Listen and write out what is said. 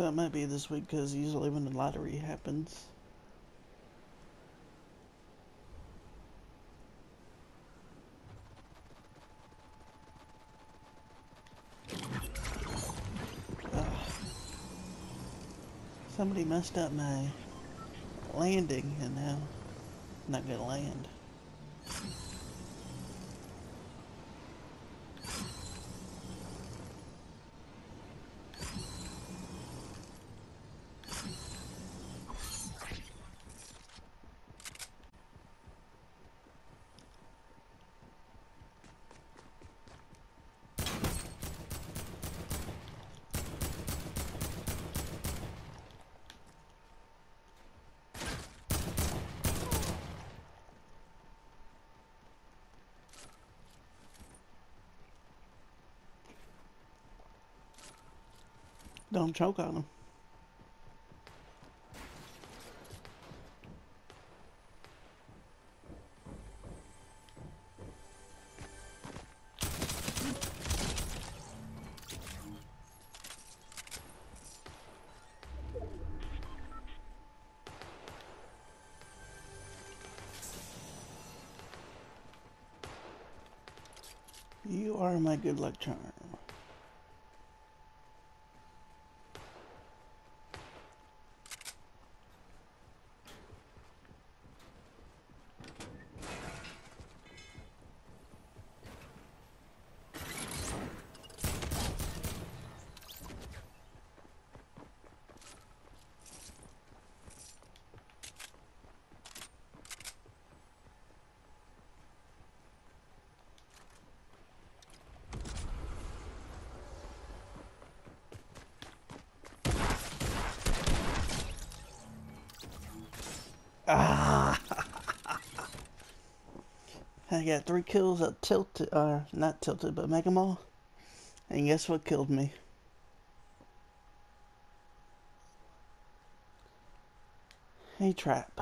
So it might be this week because usually when the lottery happens. Ugh. Somebody messed up my landing and now I'm not gonna land. Don't choke on them. You are my good luck charm. Ah! I got three kills at tilted, uh, not tilted, but Mega Mall. And guess what killed me? A trap.